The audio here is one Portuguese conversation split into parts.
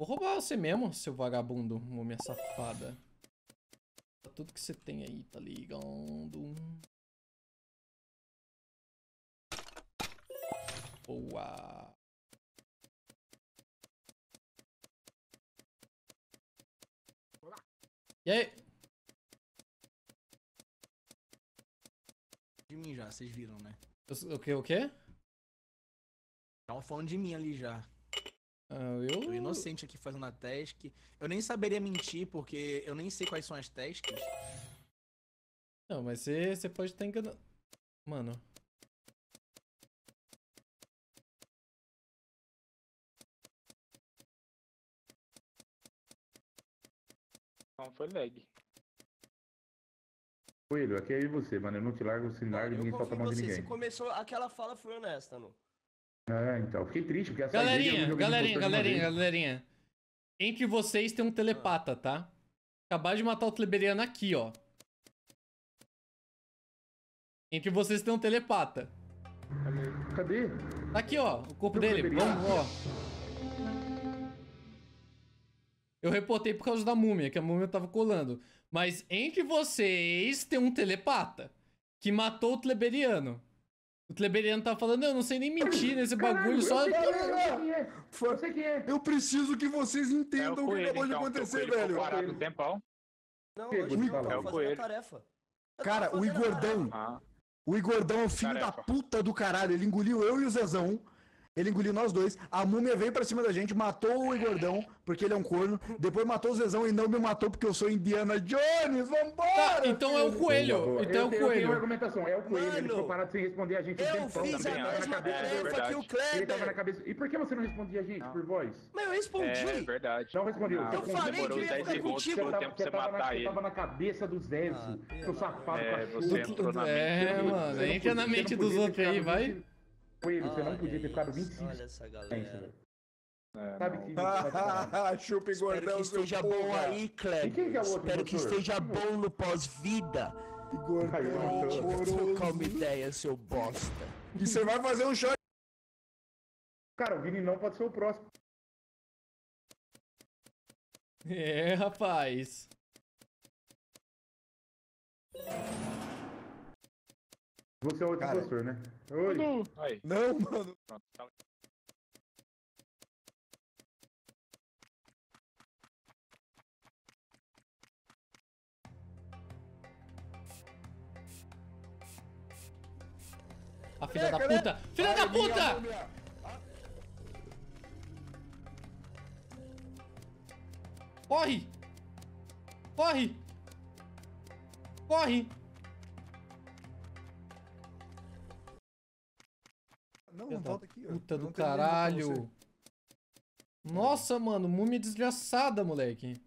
Vou roubar você mesmo, seu vagabundo, múmia safada. Tudo que você tem aí, tá ligando? Boa. E aí? De mim já, vocês viram, né? O que, o quê? Tava falando de mim ali já. Ah, eu... Tô inocente aqui fazendo a task. Eu nem saberia mentir, porque eu nem sei quais são as tasks. Não, mas você, você pode estar enganando. Mano. Não, foi lag. Coelho, aqui é eu e você, mano. Eu não te largo, você não larga, ninguém solta você. ninguém. Se começou aquela fala, foi honesta, não? É, então. Fiquei triste, porque essa Galerinha, eu galerinha, galerinha, galerinha. Entre vocês tem um telepata, tá? Acabar de matar o Tleberiano aqui, ó. Entre vocês tem um telepata. Cadê? Tá aqui, ó, o corpo Meu dele. Vamos, ó. Eu reportei por causa da múmia, que a múmia tava colando. Mas entre vocês tem um telepata que matou o Tleberiano. O Tleberiano tá falando, eu não sei nem mentir nesse bagulho, só. Eu sei quem é. Eu sei quem é. Eu preciso que vocês É entendam o o que coelho, acabou de então. acontecer, o coelho ficou velho. parado um tempão. Não, Que, hoje Gustavo? eu É o coelho. tarefa. Eu Cara, o Igordão, Ah, o Igordão é o filho Tarefa. da puta do caralho. Ele engoliu eu e o Zezão. Ele engoliu nós dois. A múmia veio pra cima da gente, matou o Igordão, porque ele é um corno. Depois matou o Zezão e não me matou porque eu sou Indiana Jones. Vambora! Tá, então é o coelho. Então é o tenho- eu tenho coelho. argumentação. É o coelho. ele Mano, ficou parado sem responder a gente Eu tempão. fiz a na mesma cabeça é tarefa que o verdade. Ele tava na Kleber. cabeça. E por que você não respondia a gente Não. por voz? Mas eu respondi. é verdade. Não Você Eu falei demorou que eu ia 10 ficar segundos contigo. pro tava- tempo você na, matar você ele. tava na cabeça do Zezo, Ah, seu safado É, cachorro. você entrou na É, mente. mano, Você não entra na mente você dos outros aí, vai. 20 Coelho, você não podia ter ficado nossa, 25 Olha essa galera. É, Sabe não. que vai falar. Chupa Espero Igordão, que esteja porra. bom aí, E Kleber. que é Espero que doutor? esteja bom no pós-vida. Uma horroroso. ideia, seu bosta. E você vai fazer um shot. Cara, o Vini não pode ser o próximo. É, rapaz. Você é outro Cara. professor, né? Oi. Aí, Não, mano. pronto. tá- A filha É, da puta! Filha da puta! múmia. Corre! Corre! Corre! Não, não, volta aqui. Puta do caralho! Nossa, mano, múmia desgraçada, moleque.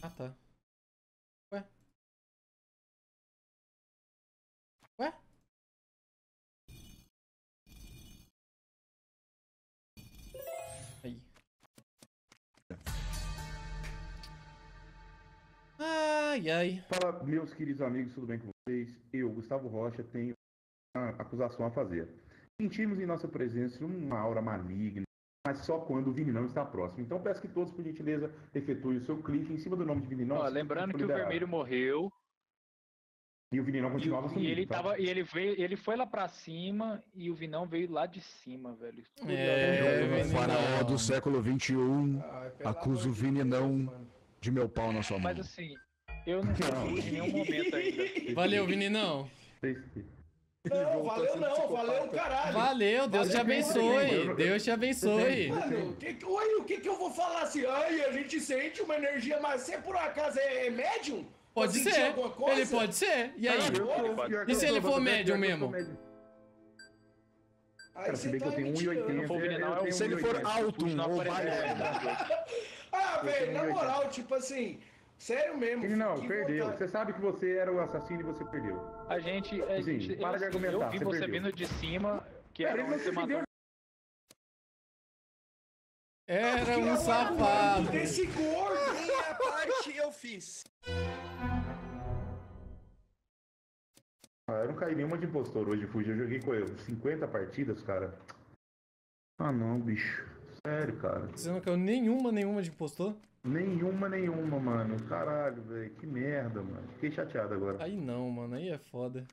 Ah, tá. Ué? Ué? Aí. Ai, ai. Fala, meus queridos amigos, tudo bem com vocês? Eu, Gustavo Rocha, tenho uma acusação a fazer. Sentimos em nossa presença uma aura maligna, mas só quando o Vini não está próximo. Então peço que todos, por gentileza, efetuem o seu clique em cima do nome de Vini não. Ó, lembrando que o vermelho morreu E o Vini não e, continuava e sumindo. ele tá? tava e ele veio, ele foi lá pra cima e o Vinão veio lá de cima, velho. É, era- Vini Faraó do século XXI, acuso o Vini não de meu pau na sua mão. Mas assim, eu não fui em nenhum momento ainda. Valeu, Vininão. Não, valeu não, valeu o caralho. Valeu, Deus te abençoe. Deus te abençoe. Mano, que, oi, o que, que eu vou falar assim? Ai, a gente sente uma energia, mas você por acaso é médium? Pode sentir ser. Ele pode ser. E aí? Eu E se ele for médium mesmo? Aí Cara, se bem que eu tenho me 1,80. tirando. O Vini não é o- eu Se ele for 1,80. alto não ou baixo. Ah, velho, na moral, tipo assim, sério mesmo. Não, perdeu. vontade. Você sabe que você era o assassino e você perdeu. A gente, a Sim, gente para de assim, argumentar, eu vi você você vindo de cima, que Cara, era você matou. deu Era um eu era safado. Desse gordo. Minha parte eu fiz. Ah, eu não caí nenhuma de impostor hoje, Fuji. Eu joguei com ele 50 partidas, cara. Ah não, bicho. Sério, cara. Você não caiu nenhuma, nenhuma de impostor? Nenhuma, nenhuma, mano. Caralho, velho. Que merda, mano. Fiquei chateado agora. Aí não, mano. Aí é foda.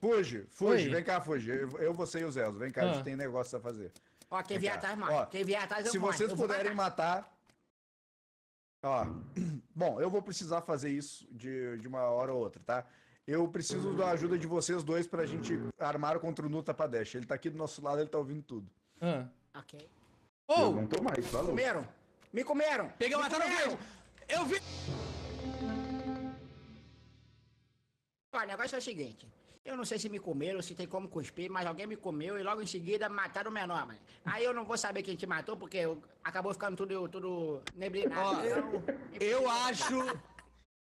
Fuge, fuge, Oi. vem cá, fuge. Eu, eu você e o Zezo, vem cá, a Ah. gente tem negócio a fazer. Ó, quem vier atrás, Ó, mano. Quem vier atrás, eu Se mostro. vocês Eu vou puderem matar. Ó, bom, eu vou precisar fazer isso de, de uma hora ou outra, tá? Eu preciso da ajuda de vocês dois pra gente armar contra o Nuta Padesh. Ele tá aqui do nosso lado, ele tá ouvindo tudo. Ah. Ok. Eu Oh! não tô mais, falou. Comeram. Me comeram. Peguei uma verde. Eu vi. Ó, o negócio é o seguinte. Eu não sei se me comeram, se tem como cuspir, mas alguém me comeu e logo em seguida mataram o menor, mano. Aí eu não vou saber quem te matou, porque eu- acabou ficando tudo, tudo neblinado. Ó, então, Eu acho.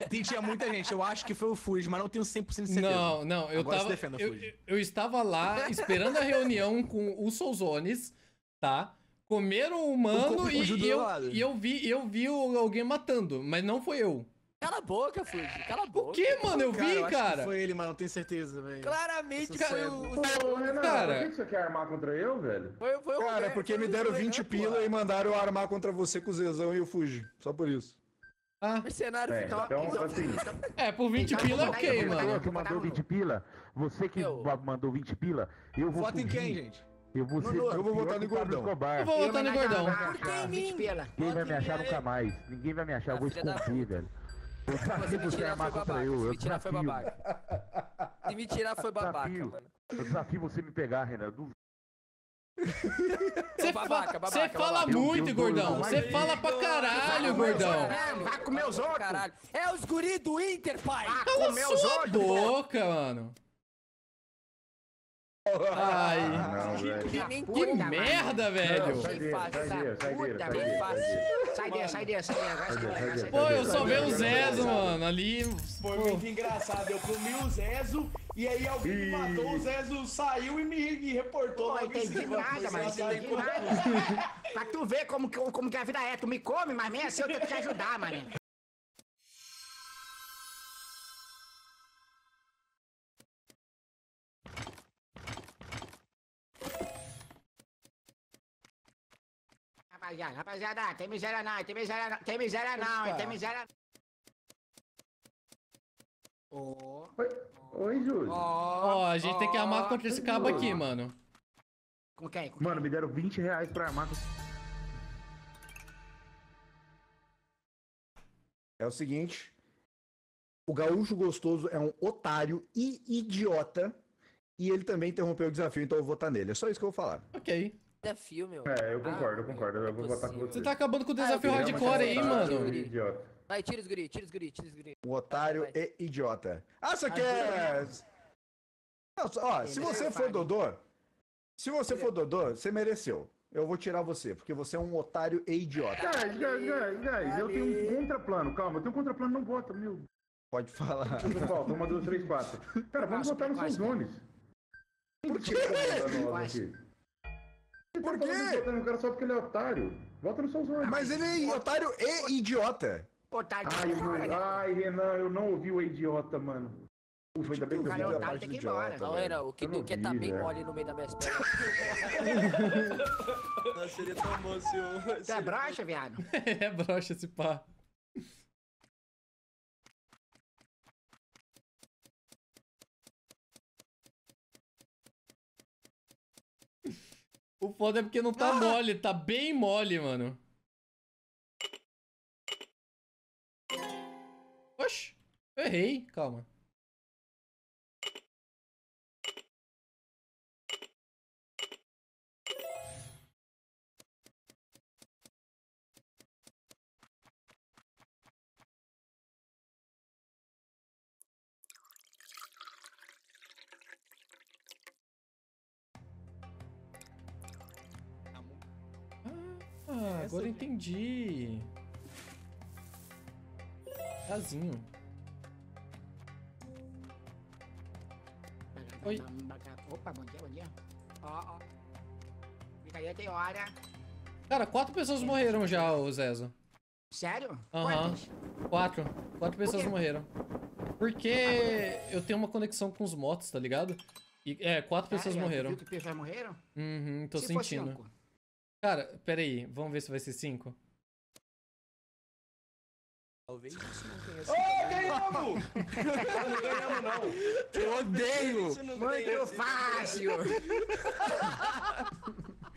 Tem- Tinha muita gente, eu acho que foi o Fuji, mas não tenho 100% de certeza. Não, não, eu Agora se tava. defenda, eu, eu estava lá esperando a reunião com os Souzones, tá? Comeram o humano o e, e eu, e eu vi, eu vi o- alguém matando, mas não foi eu. Cala a boca, Fuji. Cala a boca. O que, mano? Eu Cara, vi, eu acho que cara. foi ele, mas não tenho certeza, velho. Claramente, cara. é- o- Ô, Renan, Cara. por que você quer armar contra eu, velho? Foi, foi o Cara, é Roberto, porque foi me o deram Renan, 20 pô. pila e mandaram eu armar contra você com o Zezão e o Fuji. Só por isso. Ah, Mercenário É, final. então, assim, é, por 20 Então, pila, vamos ok, mano. que mandou 20 pila, você que Eu. mandou 20 pila, eu vou Vota em quem, gente? Eu vou ser eu vou votar no Gordão. Escobar. Eu vou votar no gordão. Por que em mim? Ninguém vai me achar nunca mais. Ninguém vai me achar, eu vou esconder, velho. Eu Se desafio me você a tirar armar foi contra babaca. eu. Se Eu me tirar foi desafio. babaca. Se me tirar foi babaca, Desafio. mano. Eu desafio você me pegar, Renan. Du- Você babaca, babaca, você fala babaca. muito, gordão. eu- Você fala pra caralho, gordão. Vai comer os outros. É os guri do Inter, pai. Vai comer os sua outros. boca, mano. Ai, Não, velho. Que que merda, Não, velho. Sai dele, sai dele, sai Pô, eu só vejo o Zezo, mano, ali. Foi muito engraçado. Eu comi o Zezo e aí alguém me matou, o Zezo saiu e me, reportou Pô, em entendi cima. nada, engraçado. Entendi nada. pra tu ver como, que- como que a vida é. Tu me come, mas mesmo assim eu tento te ajudar, mano. Rapaziada, rapaziada, tem miséria não, tem miséria não, tem miséria não, hein, tem miséria... Ô, Oi, Oi, Júlio. Ó, a gente tem que armar contra esse cabo aqui, mano. com quem? Com Mano, me deram 20 reais pra armar. É o seguinte. O gaúcho gostoso é um otário e idiota. E ele também interrompeu o desafio, então eu vou votar nele. É só isso que eu vou falar. Ok. Desafio, meu. É, eu concordo, eu concordo. Eu vou votar com você. Você tá acabando com o desafio Ah, hardcore aí, vou- mano. Idiota. Vai, tira os guri, tira os guri, tira os guri. Um otário Vai. e idiota. Ah, você quer. Não, só- ó, se você é for. Dodô, se você for Dodô, você mereceu. Eu vou tirar você, porque você é um otário e idiota. Guys, guys, guys, guys, eu tenho um contraplano. Calma, eu tenho um contraplano, não vota, meu. Pode falar. Pessoal, uma, duas, três, quatro. Cara, vamos votar nos seus quase. nomes. Por quê? Por Por quê? quê? Votando no cara só porque ele é otário. Vota seus nomes. Mas ele é otário e idiota. Otário Ai, ai, Renan, eu não ouvi o idiota, mano. Ufa, ainda bem que eu é vi a parte do idiota. Não, velho. era, o que tu quer tá bem mole no meio da minhas pernas. Nossa, seria tão bom se o. Tu é broxa, viado? é broxa esse pá. O foda é porque não tá mole, tá bem mole, mano. Oxi, errei, calma. Agora eu entendi. Casinho. Oi. Opa, bom dia, bom dia. Ó, ó. Brincadeira tem hora. Cara, quatro pessoas morreram já, ô Zezo. Sério? Aham. Quantas? Quatro. Quatro pessoas quê? morreram. Porque eu tenho uma conexão com os motos, tá ligado? E, é, quatro pessoas Ah, é, morreram. Que pessoas morreram? Uhum, tô Se sentindo. Cara, pera aí, vamos ver se vai ser cinco. Talvez isso não tenha Ô, ganhamos! não ganhamos, não. Eu odeio! Muito fácil!